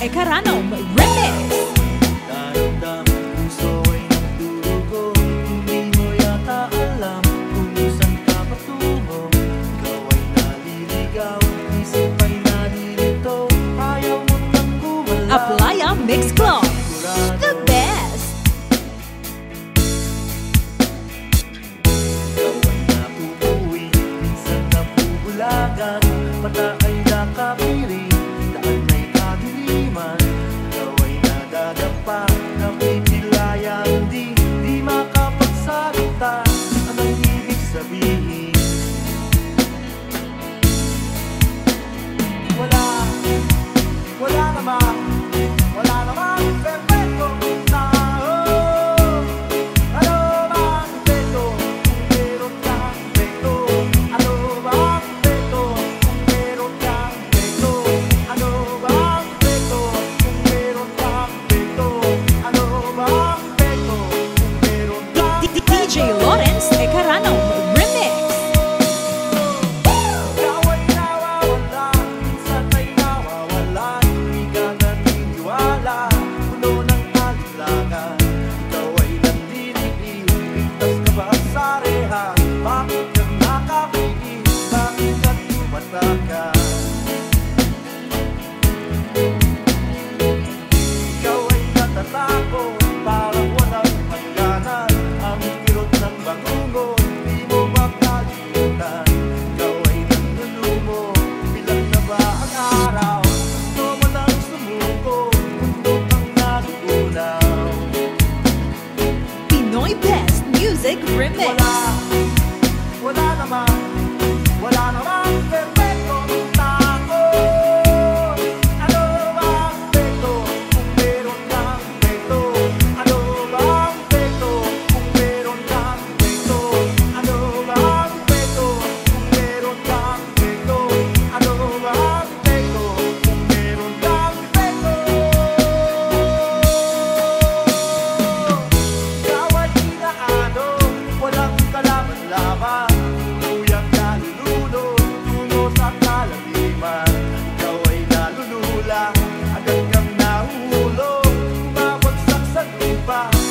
Ecarano Remix. Aplaya Mix Club. The best! Minsan na bubulagan, mataas feel. no roubar.